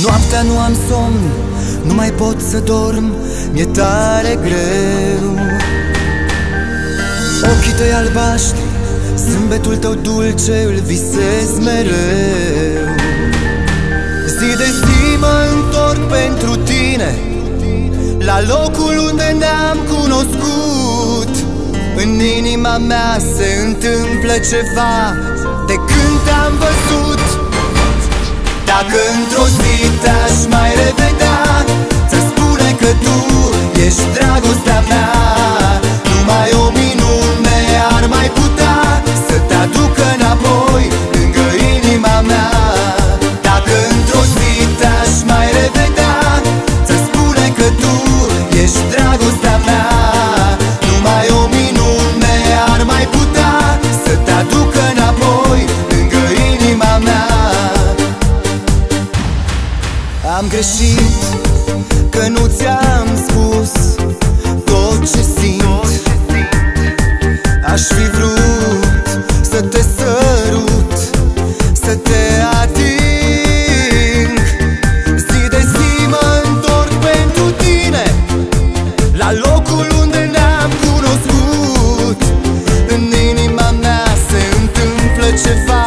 Noaptea nu am somn, nu mai pot să dorm, mi-e tare greu. Ochii tăi albaștri, zâmbetul tău dulce, îl visez mereu. Zi de zi mă întorc pentru tine, la locul unde ne-am cunoscut. În inima mea se întâmplă ceva, de când te-am văzut. Dacă într-o zi greșit Că nu ți-am spus tot ce simt. Aș fi vrut să te sărut Să te ating. Zi de zi mă întorc pentru tine La locul unde ne-am cunoscut. În inima mea se întâmplă ceva